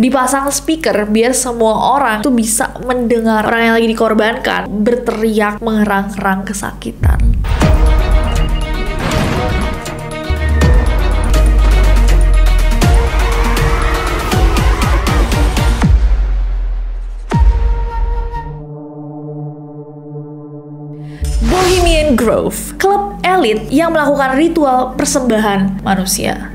dipasang speaker biar semua orang tuh bisa mendengar orang yang lagi dikorbankan berteriak mengerang-kerang kesakitan. Bohemian Grove, klub elit yang melakukan ritual persembahan manusia.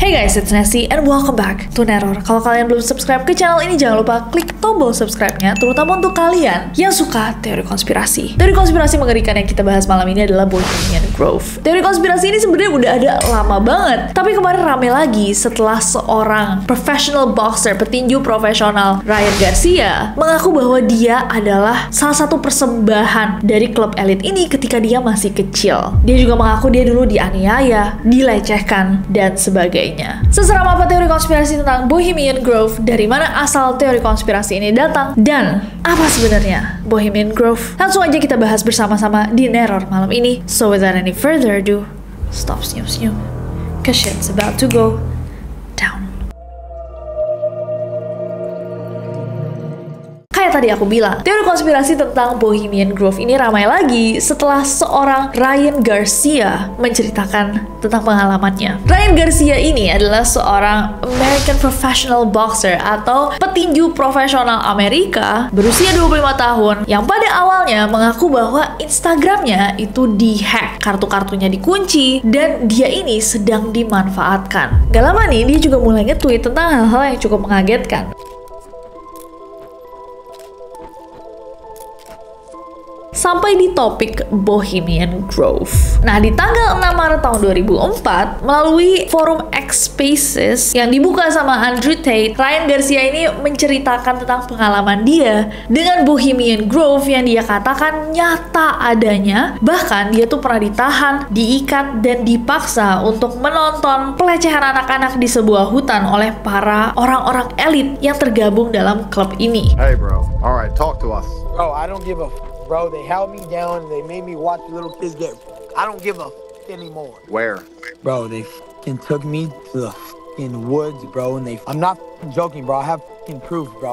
Hey guys, it's Nessie and welcome back to Neror. Kalau kalian belum subscribe ke channel ini, jangan lupa klik tombol subscribe-nya, terutama untuk kalian yang suka teori konspirasi. Teori konspirasi mengerikan yang kita bahas malam ini adalah Bohemian Grove. Teori konspirasi ini sebenarnya udah ada lama banget, tapi kemarin rame lagi setelah seorang professional boxer, petinju profesional Ryan Garcia mengaku bahwa dia adalah salah satu persembahan dari klub elit ini ketika dia masih kecil. Dia juga mengaku dia dulu dianiaya, dilecehkan, dan sebagainya Seseram apa teori konspirasi tentang Bohemian Grove? Dari mana asal teori konspirasi ini datang? Dan apa sebenarnya Bohemian Grove? Langsung aja kita bahas bersama-sama di Neror malam ini. So without any further ado, stop senyum-senyum. Cause shit's about to go Kayak tadi aku bilang, teori konspirasi tentang Bohemian Grove ini ramai lagi setelah seorang Ryan Garcia menceritakan tentang pengalamannya. Ryan Garcia ini adalah seorang American Professional Boxer atau petinju profesional Amerika berusia 25 tahun yang pada awalnya mengaku bahwa Instagramnya itu dihack, kartu-kartunya dikunci, dan dia ini sedang dimanfaatkan. Gak lama nih, dia juga mulai nge-tweet tentang hal-hal yang cukup mengagetkan. Sampai di topik Bohemian Grove. Nah, di tanggal 6 Maret tahun 2004, melalui forum X Spaces yang dibuka sama Andrew Tate, Ryan Garcia ini menceritakan tentang pengalaman dia dengan Bohemian Grove yang dia katakan nyata adanya. Bahkan dia tuh pernah ditahan, diikat, dan dipaksa untuk menonton pelecehan anak-anak di sebuah hutan oleh para orang-orang elit yang tergabung dalam klub ini. Hey bro, alright, talk to us. Bro, I don't give a bro. They held me down. and They made me watch the little kids get. I don't give a f- anymore. Where? Bro, they fucking took me to the fucking woods, bro, and they. I'm not joking, bro. I have fucking proof, bro.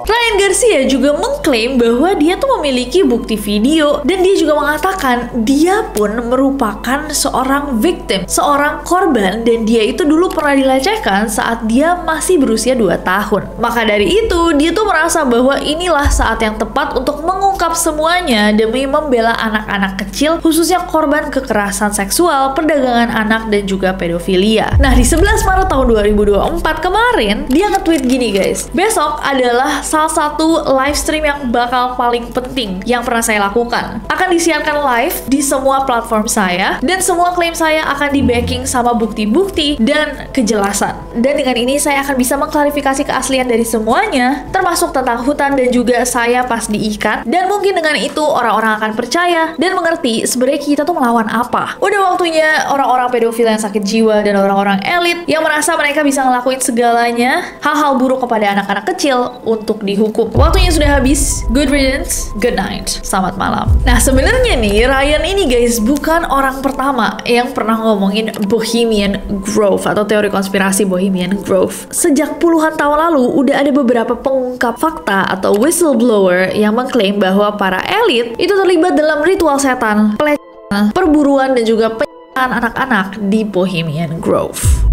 Ryan Garcia juga mengklaim bahwa dia tuh memiliki bukti video dan dia juga mengatakan dia pun merupakan seorang victim, seorang korban dan dia itu dulu pernah dilecehkan saat dia masih berusia 2 tahun. Maka dari itu, dia tuh merasa bahwa inilah saat yang tepat untuk mengungkap semuanya demi membela anak-anak kecil khususnya korban kekerasan seksual, perdagangan anak dan juga pedofilia. Nah, di 11 Maret tahun 2024 kemarin, dia nge-tweet gini guys. Besok adalah salah satu live stream yang bakal paling penting yang pernah saya lakukan. Akan disiarkan live di semua platform saya dan semua klaim saya akan di backing sama bukti-bukti dan kejelasan. Dan dengan ini saya akan bisa mengklarifikasi keaslian dari semuanya, termasuk tentang hutan dan juga saya pas diikat. Dan mungkin dengan itu orang-orang akan percaya dan mengerti sebenarnya kita tuh melawan apa. Udah waktunya orang-orang pedofil yang sakit jiwa dan orang-orang elit yang merasa mereka bisa ngelakuin segalanya, hal-hal buruk kepada anak-anak kecil untuk dihukum. Waktunya sudah habis. Good riddance, good night. Selamat malam. Nah, sebenarnya nih Ryan ini guys bukan orang pertama yang pernah ngomongin Bohemian Grove atau teori konspirasi Bohemian Grove. Sejak puluhan tahun lalu udah ada beberapa pengungkap fakta atau whistleblower yang mengklaim bahwa para elit itu terlibat dalam ritual setan, pelecehan, perburuan dan juga penyiksaan anak-anak di Bohemian Grove.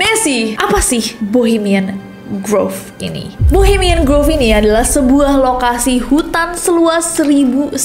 Messi, apa sih Bohemian Grove ini? Bohemian Grove ini adalah sebuah lokasi hutan seluas 1100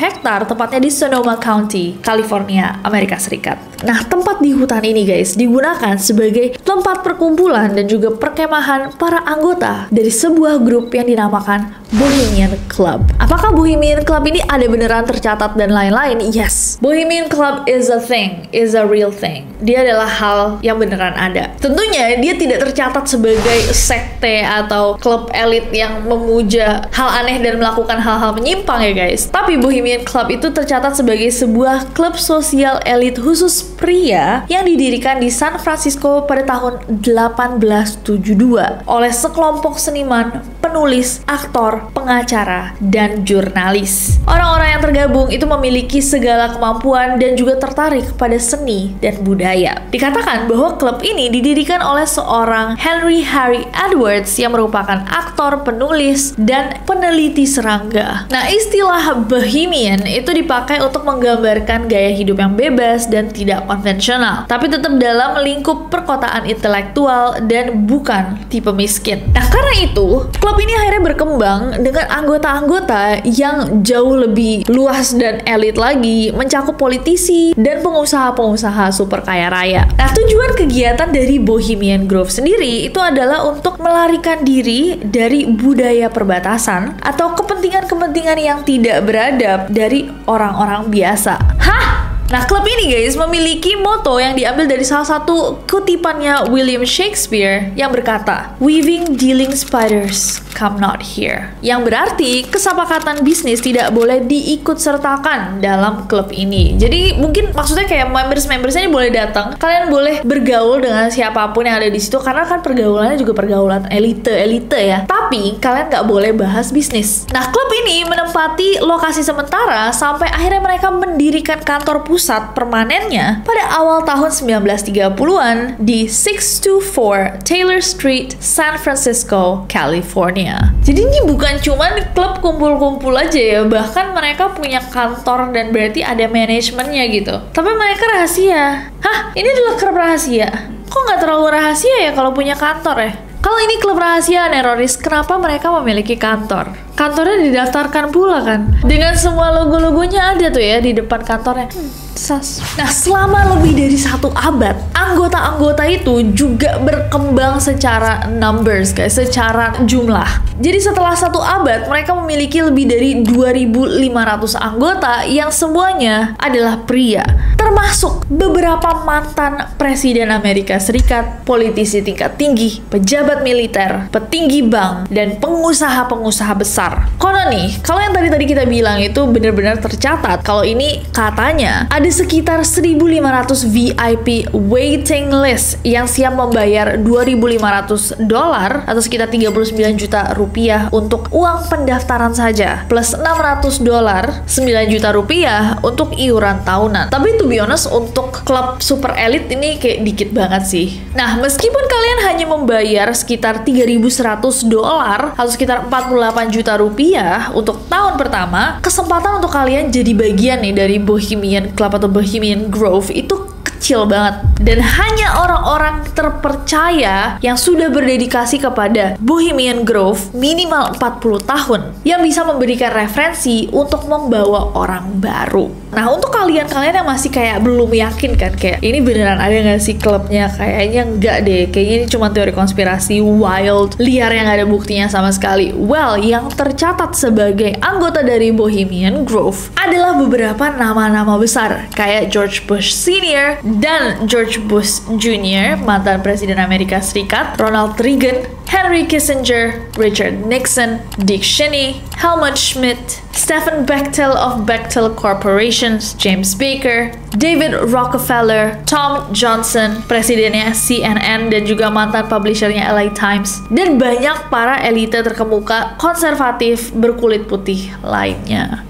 hektar tepatnya di Sonoma County, California, Amerika Serikat. Nah, tempat di hutan ini guys digunakan sebagai tempat perkumpulan dan juga perkemahan para anggota dari sebuah grup yang dinamakan Bohemian Club. Apakah Bohemian Club ini ada beneran tercatat dan lain-lain? Yes. Bohemian Club is a thing, is a real thing. Dia adalah hal yang beneran ada. Tentunya dia tidak tercatat sebagai sekte atau klub elit yang memuja hal aneh dan melakukan hal-hal menyimpang ya guys. Tapi Bohemian Club itu tercatat sebagai sebuah klub sosial elit khusus pria yang didirikan di San Francisco pada tahun 1872 oleh sekelompok seniman, penulis, aktor, pengacara, dan jurnalis. Orang-orang yang tergabung itu memiliki segala kemampuan dan juga tertarik pada seni dan budaya. Dikatakan bahwa klub ini didirikan oleh seorang Henry Harry Edwards yang merupakan aktor, penulis, dan peneliti serangga. Nah, istilah bohemian itu dipakai untuk menggambarkan gaya hidup yang bebas dan tidak konvensional, tapi tetap dalam lingkup perkotaan intelektual dan bukan tipe miskin. Nah, karena itu, klub ini akhirnya berkembang dengan anggota-anggota yang jauh lebih luas dan elit lagi, mencakup politisi dan pengusaha-pengusaha super kaya raya. Nah, tujuan kegiatan dari Bohemian Grove sendiri itu adalah untuk melarikan diri dari budaya perbatasan atau kepentingan-kepentingan yang tidak beradab dari orang-orang biasa. Hah? Nah, klub ini guys memiliki moto yang diambil dari salah satu kutipannya William Shakespeare yang berkata, "Weaving dealing spiders come not here." Yang berarti kesepakatan bisnis tidak boleh diikut sertakan dalam klub ini. Jadi mungkin maksudnya kayak members-membersnya ini boleh datang, kalian boleh bergaul dengan siapa pun yang ada di situ karena kan pergaulannya juga pergaulan elite-elite ya. Tapi kalian nggak boleh bahas bisnis. Nah, klub ini menempati lokasi sementara sampai akhirnya mereka mendirikan kantor pusat pusat permanennya pada awal tahun 1930-an di 624 Taylor Street, San Francisco, California. Jadi ini bukan cuma klub kumpul-kumpul aja ya, bahkan mereka punya kantor dan berarti ada manajemennya gitu. Tapi mereka rahasia. Hah, ini adalah klub rahasia? Kok nggak terlalu rahasia ya kalau punya kantor ya? Kalau ini klub rahasia Neroris, kenapa mereka memiliki kantor? Kantornya didaftarkan pula kan? Dengan semua logo-logonya ada tuh ya di depan kantornya. Hmm, sas. Nah, selama lebih dari satu abad, anggota-anggota itu juga berkembang secara numbers guys, secara jumlah. Jadi setelah satu abad, mereka memiliki lebih dari 2.500 anggota yang semuanya adalah pria. Termasuk beberapa mantan Presiden Amerika Serikat, politisi tingkat tinggi, pejabat militer, petinggi bank, dan pengusaha-pengusaha besar. Konon nih, kalau yang tadi-tadi kita bilang itu benar-benar tercatat, kalau ini katanya ada sekitar 1.500 VIP waiting list yang siap membayar 2.500 dolar atau sekitar 39 juta rupiah untuk uang pendaftaran saja, plus 600 dolar 9 juta rupiah untuk iuran tahunan. Tapi to be honest, untuk klub super elit ini kayak dikit banget sih. Nah, meskipun kalian hanya membayar sekitar 3.100 dolar atau sekitar 48 juta rupiah untuk tahun pertama, kesempatan untuk kalian jadi bagian nih dari Bohemian Club atau Bohemian Grove itu kecil banget dan hanya orang-orang terpercaya yang sudah berdedikasi kepada Bohemian Grove minimal 40 tahun yang bisa memberikan referensi untuk membawa orang baru. Nah untuk kalian-kalian yang masih kayak belum yakin kan kayak ini beneran ada nggak sih klubnya? Kayaknya enggak deh, kayaknya ini cuma teori konspirasi wild, liar yang ada buktinya sama sekali. Well, yang tercatat sebagai anggota dari Bohemian Grove adalah beberapa nama-nama besar kayak George Bush Senior dan George Bush Jr., mantan Presiden Amerika Serikat, Ronald Reagan, Henry Kissinger, Richard Nixon, Dick Cheney, Helmut Schmidt, Stephen Bechtel of Bechtel Corporations, James Baker, David Rockefeller, Tom Johnson, presidennya CNN dan juga mantan publishernya LA Times, dan banyak para elite terkemuka konservatif berkulit putih lainnya.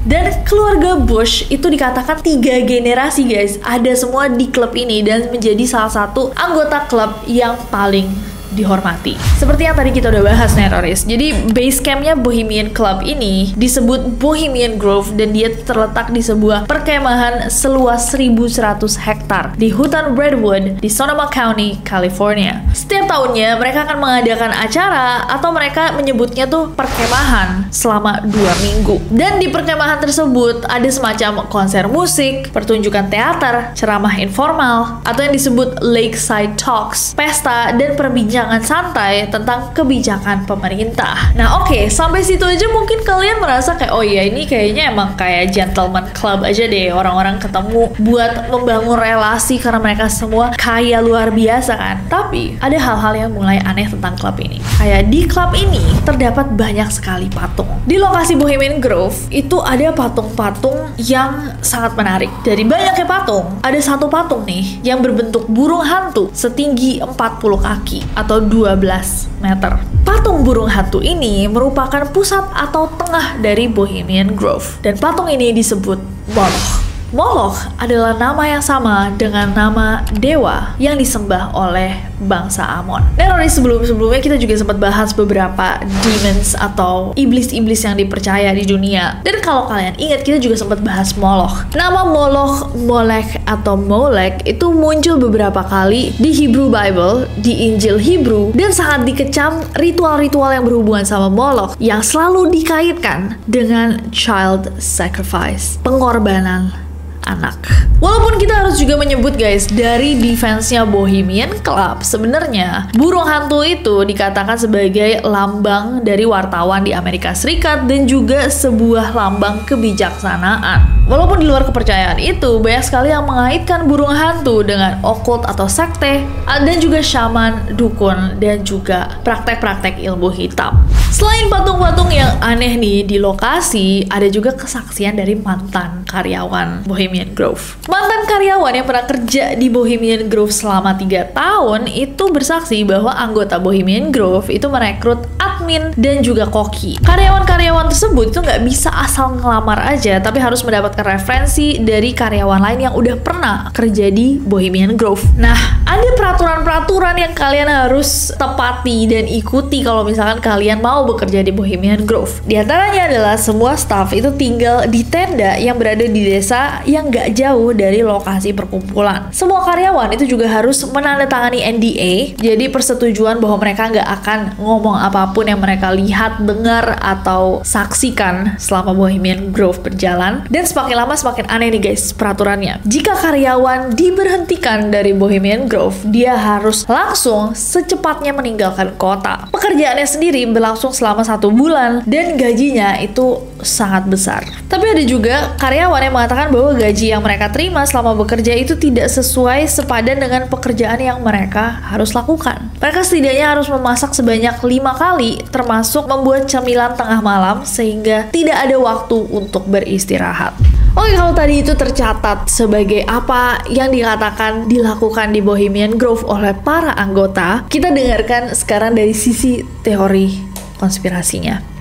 Dan keluarga Bush itu dikatakan tiga generasi guys, ada semua di klub ini dan menjadi salah satu anggota klub yang paling dihormati. Seperti yang tadi kita udah bahas Neroris. Jadi base campnya Bohemian Club ini disebut Bohemian Grove dan dia terletak di sebuah perkemahan seluas 1100 hektar di hutan Redwood di Sonoma County, California. Setiap tahunnya mereka akan mengadakan acara atau mereka menyebutnya tuh perkemahan selama dua minggu. Dan di perkemahan tersebut ada semacam konser musik, pertunjukan teater, ceramah informal, atau yang disebut Lakeside Talks, pesta dan perbincangan perbincangan santai tentang kebijakan pemerintah. Nah, oke, okay, sampai situ aja mungkin kalian merasa kayak oh iya ini kayaknya emang kayak gentleman club aja deh orang-orang ketemu buat membangun relasi karena mereka semua kaya luar biasa kan. Tapi ada hal-hal yang mulai aneh tentang klub ini. Kayak di klub ini terdapat banyak sekali patung. Di lokasi Bohemian Grove itu ada patung-patung yang sangat menarik. Dari banyaknya patung, ada satu patung nih yang berbentuk burung hantu setinggi 40 kaki atau atau 12 meter. Patung burung hantu ini merupakan pusat atau tengah dari Bohemian Grove dan patung ini disebut Moloch. Moloch adalah nama yang sama dengan nama dewa yang disembah oleh bangsa Amon. Dan dari sebelum-sebelumnya kita juga sempat bahas beberapa demons atau iblis-iblis yang dipercaya di dunia. Dan kalau kalian ingat kita juga sempat bahas Moloch. Nama Moloch, Molek atau Molek itu muncul beberapa kali di Hebrew Bible, di Injil Hebrew dan sangat dikecam ritual-ritual yang berhubungan sama Moloch yang selalu dikaitkan dengan child sacrifice, pengorbanan anak. Walaupun kita harus juga menyebut guys dari defense-nya Bohemian Club sebenarnya burung hantu itu dikatakan sebagai lambang dari wartawan di Amerika Serikat dan juga sebuah lambang kebijaksanaan. Walaupun di luar kepercayaan itu banyak sekali yang mengaitkan burung hantu dengan okult atau sekte dan juga shaman, dukun dan juga praktek-praktek ilmu hitam. Selain patung-patung yang aneh nih di lokasi, ada juga kesaksian dari mantan karyawan Bohemian Grove. Mantan karyawan yang pernah kerja di Bohemian Grove selama 3 tahun itu bersaksi bahwa anggota Bohemian Grove itu merekrut admin dan juga koki. Karyawan-karyawan tersebut itu nggak bisa asal ngelamar aja, tapi harus mendapatkan referensi dari karyawan lain yang udah pernah kerja di Bohemian Grove. Nah, ada peraturan-peraturan yang kalian harus tepati dan ikuti kalau misalkan kalian mau bekerja di Bohemian Grove. Di antaranya adalah semua staff itu tinggal di tenda yang berada di desa yang nggak jauh dari lokasi perkumpulan. Semua karyawan itu juga harus menandatangani NDA, jadi persetujuan bahwa mereka nggak akan ngomong apa pun yang mereka lihat, dengar, atau saksikan selama Bohemian Grove berjalan. Dan semakin lama semakin aneh nih guys peraturannya. Jika karyawan diberhentikan dari Bohemian Grove, dia harus langsung secepatnya meninggalkan kota. Pekerjaannya sendiri berlangsung selama satu bulan dan gajinya itu sangat besar. Tapi ada juga karyawan yang mengatakan bahwa gaji yang mereka terima selama bekerja itu tidak sesuai sepadan dengan pekerjaan yang mereka harus lakukan. Mereka setidaknya harus memasak sebanyak lima kali, termasuk membuat cemilan tengah malam sehingga tidak ada waktu untuk beristirahat. Oke, kalau tadi itu tercatat sebagai apa yang dikatakan dilakukan di Bohemian Grove oleh para anggota, kita dengarkan sekarang dari sisi teori konspirasinya.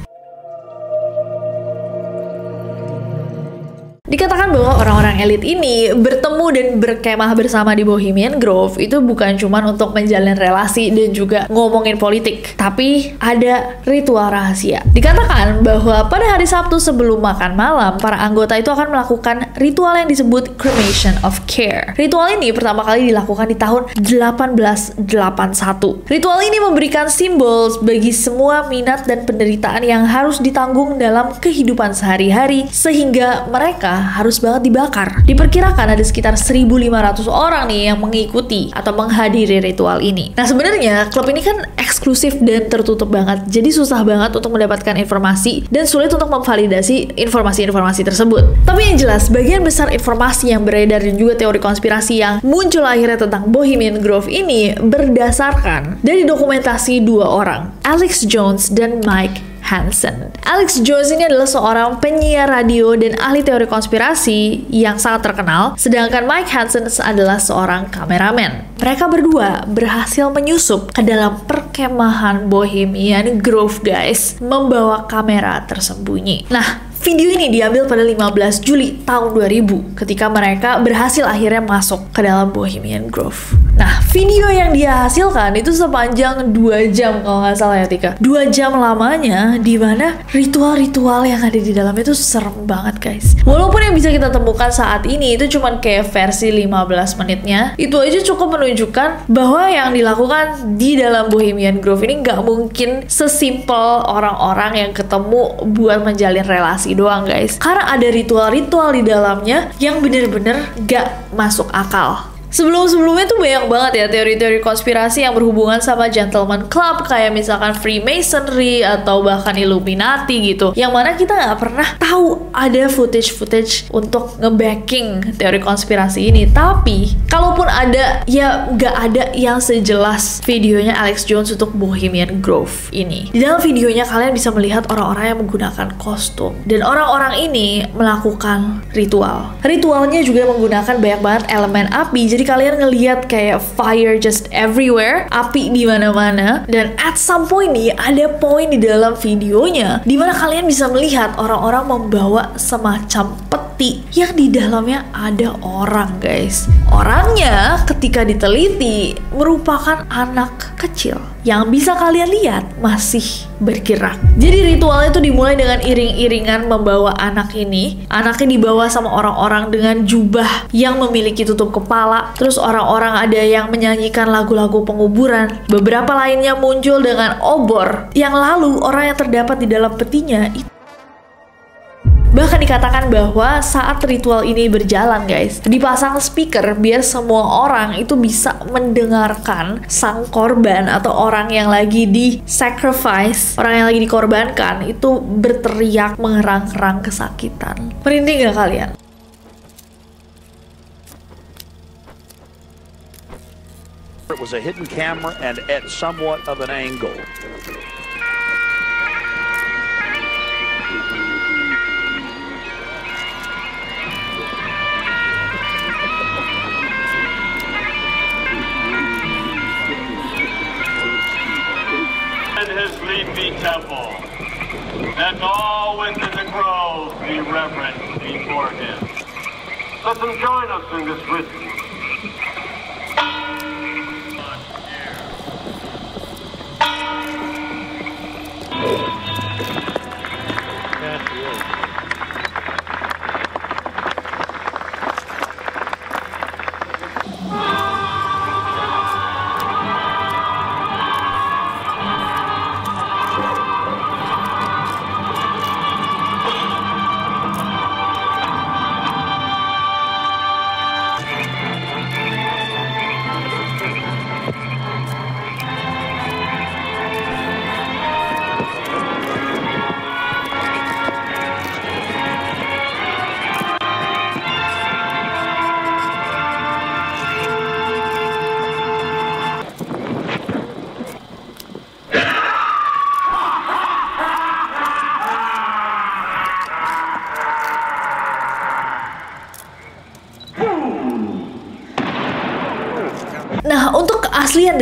Dikatakan bahwa orang-orang elit ini bertemu dan berkemah bersama di Bohemian Grove itu bukan cuma untuk menjalin relasi dan juga ngomongin politik, tapi ada ritual rahasia. Dikatakan bahwa pada hari Sabtu sebelum makan malam, para anggota itu akan melakukan ritual yang disebut cremation of care. Ritual ini pertama kali dilakukan di tahun 1881. Ritual ini memberikan simbol bagi semua minat dan penderitaan yang harus ditanggung dalam kehidupan sehari-hari sehingga mereka harus banget dibakar. Diperkirakan ada sekitar 1.500 orang nih yang mengikuti atau menghadiri ritual ini. Nah sebenarnya klub ini kan eksklusif dan tertutup banget, jadi susah banget untuk mendapatkan informasi dan sulit untuk memvalidasi informasi-informasi tersebut. Tapi yang jelas, bagian besar informasi yang beredar dan juga teori konspirasi yang muncul akhirnya tentang Bohemian Grove ini berdasarkan dari dokumentasi dua orang, Alex Jones dan Mike Hansen. Alex Jones ini adalah seorang penyiar radio dan ahli teori konspirasi yang sangat terkenal, sedangkan Mike Hansen adalah seorang kameramen. Mereka berdua berhasil menyusup ke dalam perkemahan Bohemian Grove, guys, membawa kamera tersembunyi. Nah, Video ini diambil pada 15 Juli tahun 2000 ketika mereka berhasil akhirnya masuk ke dalam Bohemian Grove. Nah, video yang dia hasilkan itu sepanjang 2 jam kalau nggak salah ya Tika. 2 jam lamanya di mana ritual-ritual yang ada di dalam itu serem banget guys. Walaupun yang bisa kita temukan saat ini itu cuma kayak versi 15 menitnya, itu aja cukup menunjukkan bahwa yang dilakukan di dalam Bohemian Grove ini nggak mungkin sesimpel orang-orang yang ketemu buat menjalin relasi doang guys. Karena ada ritual-ritual di dalamnya yang bener-bener gak masuk akal Sebelum-sebelumnya tuh banyak banget ya teori-teori konspirasi yang berhubungan sama gentleman club kayak misalkan Freemasonry atau bahkan Illuminati gitu. Yang mana kita nggak pernah tahu ada footage-footage untuk ngebacking teori konspirasi ini. Tapi kalaupun ada ya nggak ada yang sejelas videonya Alex Jones untuk Bohemian Grove ini. Di dalam videonya kalian bisa melihat orang-orang yang menggunakan kostum dan orang-orang ini melakukan ritual. Ritualnya juga menggunakan banyak banget elemen api Jadi kalian ngeliat kayak fire just everywhere, api di mana-mana. Dan at some point nih ada poin di dalam videonya di mana kalian bisa melihat orang-orang membawa semacam yang di dalamnya ada orang guys. Orangnya ketika diteliti merupakan anak kecil yang bisa kalian lihat masih bergerak. Jadi ritualnya itu dimulai dengan iring-iringan membawa anak ini. Anaknya dibawa sama orang-orang dengan jubah yang memiliki tutup kepala. Terus orang-orang ada yang menyanyikan lagu-lagu penguburan. Beberapa lainnya muncul dengan obor. Yang lalu orang yang terdapat di dalam petinya itu Bahkan dikatakan bahwa saat ritual ini berjalan guys, dipasang speaker biar semua orang itu bisa mendengarkan sang korban atau orang yang lagi di sacrifice, orang yang lagi dikorbankan itu berteriak mengerang-erang kesakitan. Merinding gak kalian? It was a hidden camera and at somewhat of an angle. Let them join us in this ritual.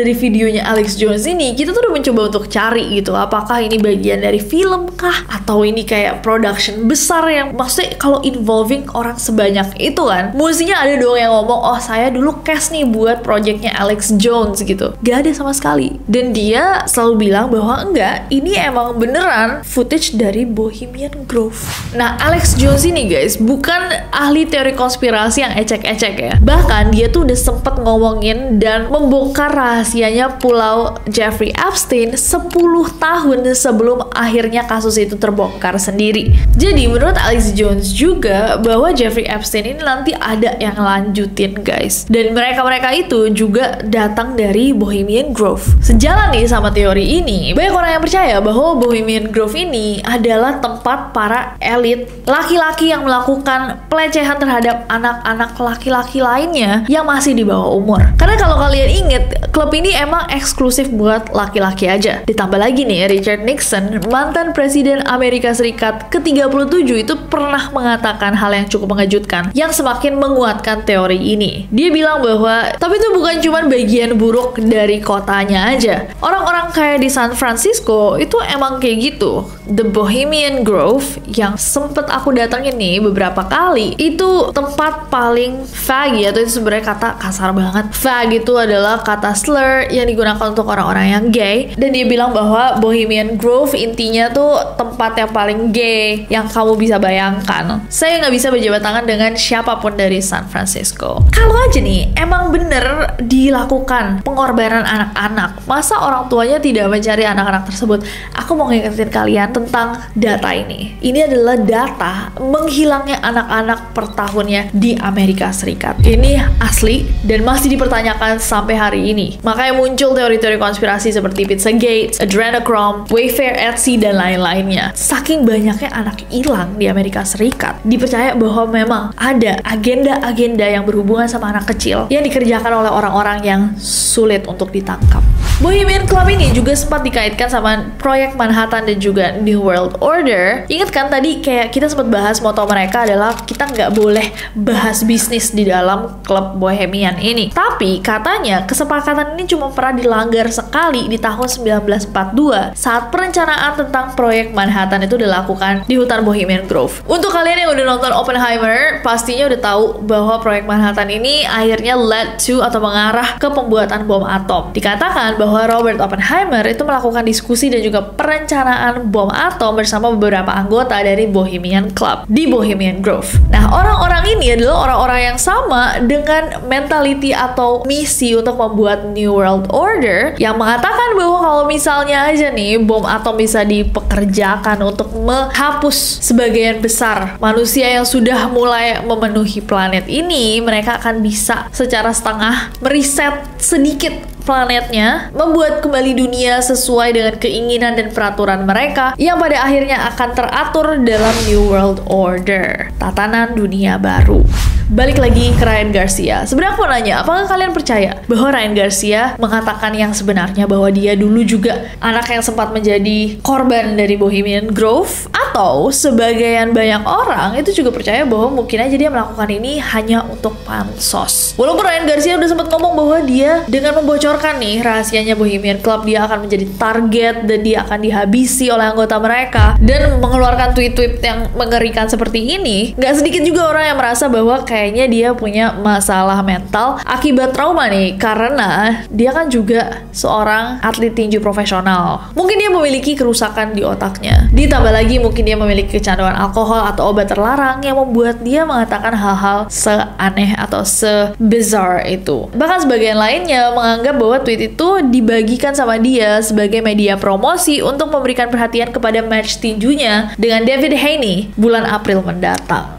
Dari videonya Alex Jones ini, kita tuh udah mencoba untuk cari gitu, apakah ini bagian dari film kah? Atau ini kayak production besar yang maksudnya kalau involving orang sebanyak itu kan, mestinya ada dong yang ngomong, oh saya dulu cast nih buat projectnya Alex Jones gitu. Gak ada sama sekali. Dan dia selalu bilang bahwa enggak, ini emang beneran footage dari Bohemian Grove. Nah, Alex Jones ini guys, bukan ahli teori konspirasi yang ecek-ecek ya. Bahkan dia tuh udah sempet ngomongin dan membongkar rahasianya pulau Jeffrey Epstein 10 tahun sebelum akhirnya kasus itu terbongkar sendiri. Jadi menurut Alex Jones juga bahwa Jeffrey Epstein ini nanti ada yang lanjutin guys. Dan mereka-mereka itu juga datang dari Bohemian Grove. Sejalan nih sama teori ini, banyak orang yang percaya bahwa Bohemian Grove ini adalah tempat para elit laki-laki yang melakukan pelecehan terhadap anak-anak laki-laki lainnya yang masih di bawah umur. Karena kalau kalian inget, klub ini emang eksklusif buat laki-laki aja. Ditambah lagi nih, Richard Nixon, mantan Presiden Amerika Serikat ke-37 itu pernah mengatakan hal yang cukup mengejutkan yang semakin menguatkan teori ini. Dia bilang bahwa, tapi itu bukan cuma bagian buruk dari kotanya aja. Orang-orang kayak di San Francisco itu emang kayak gitu. The Bohemian Grove yang sempet aku datangin nih beberapa kali, itu tempat paling fag ya, itu sebenarnya kata kasar banget. Fag itu adalah kata slur yang digunakan untuk orang-orang yang gay dan dia bilang bahwa Bohemian Grove intinya tuh tempat yang paling gay yang kamu bisa bayangkan. Saya nggak bisa berjabat tangan dengan siapa pun dari San Francisco. Kalau aja nih emang bener dilakukan pengorbanan anak-anak, masa orang tuanya tidak mencari anak-anak tersebut? Aku mau ngingetin kalian tentang data ini. Ini adalah data menghilangnya anak-anak per tahunnya di Amerika Serikat. Ini asli dan masih dipertanyakan sampai hari ini. Makanya muncul teori-teori konspirasi seperti Pizzagate, Adrenochrome, Wayfair Etsy, dan lain-lainnya. Saking banyaknya anak hilang di Amerika Serikat, dipercaya bahwa memang ada agenda-agenda yang berhubungan sama anak kecil yang dikerjakan oleh orang-orang yang sulit untuk ditangkap. Bohemian Club ini juga sempat dikaitkan sama proyek Manhattan dan juga New World Order. Ingat kan tadi kayak kita sempat bahas moto mereka adalah kita nggak boleh bahas bisnis di dalam klub Bohemian ini. Tapi katanya kesepakatan ini cuma pernah dilanggar sekali di tahun 1942 saat perencanaan tentang proyek Manhattan itu dilakukan di hutan Bohemian Grove. Untuk kalian yang udah nonton Oppenheimer, pastinya udah tahu bahwa proyek Manhattan ini akhirnya led to atau mengarah ke pembuatan bom atom. Dikatakan bahwa Robert Oppenheimer itu melakukan diskusi dan juga perencanaan bom atom bersama beberapa anggota dari Bohemian Club di Bohemian Grove. Nah, orang-orang ini adalah orang-orang yang sama dengan mentality atau misi untuk membuat New World Order yang mengatakan bahwa kalau misalnya aja nih bom atom bisa dipekerjakan untuk menghapus sebagian besar manusia yang sudah mulai memenuhi planet ini, mereka akan bisa secara setengah meriset sedikit planetnya, membuat kembali dunia sesuai dengan keinginan dan peraturan mereka yang pada akhirnya akan teratur dalam New World Order, tatanan dunia baru. Balik lagi ke Ryan Garcia. Sebenarnya aku mau nanya, apakah kalian percaya bahwa Ryan Garcia mengatakan yang sebenarnya bahwa dia dulu juga anak yang sempat menjadi korban dari Bohemian Grove? Atau sebagian banyak orang itu juga percaya bahwa mungkin aja dia melakukan ini hanya untuk pansos. Walaupun Ryan Garcia udah sempat ngomong bahwa dia dengan membocorkan nih rahasianya Bohemian Club, dia akan menjadi target dan dia akan dihabisi oleh anggota mereka dan mengeluarkan tweet-tweet yang mengerikan seperti ini. Gak sedikit juga orang yang merasa bahwa kayaknya dia punya masalah mental akibat trauma nih karena dia kan juga seorang atlet tinju profesional. Mungkin dia memiliki kerusakan di otaknya. Ditambah lagi mungkin dia memiliki kecanduan alkohol atau obat terlarang yang membuat dia mengatakan hal-hal seaneh atau sebesar itu. Bahkan sebagian lainnya menganggap bahwa tweet itu dibagikan sama dia sebagai media promosi untuk memberikan perhatian kepada match tinjunya dengan David Haney bulan April mendatang.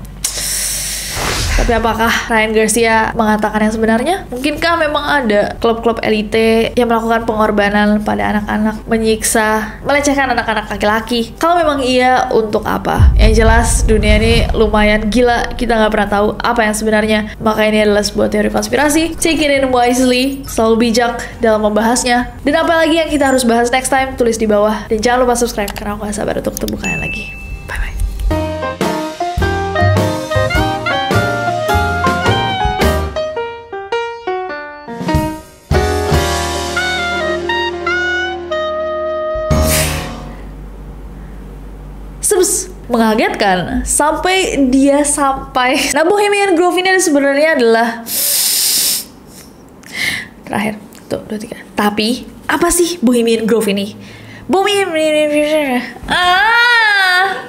Tapi apakah Ryan Garcia mengatakan yang sebenarnya? Mungkinkah memang ada klub-klub elite yang melakukan pengorbanan pada anak-anak, menyiksa, melecehkan anak-anak laki-laki? Kalau memang iya, untuk apa? Yang jelas dunia ini lumayan gila, kita nggak pernah tahu apa yang sebenarnya. Maka ini adalah sebuah teori konspirasi. Take it in wisely, selalu bijak dalam membahasnya. Dan apa lagi yang kita harus bahas next time, tulis di bawah. Dan jangan lupa subscribe karena aku gak sabar untuk ketemu kalian lagi. Bye-bye. Mengagetkan sampai dia sampai. Nah Bohemian Grove ini sebenarnya adalah terakhir. Tuh dua tiga. Tapi apa sih Bohemian Grove ini? Bohemian ah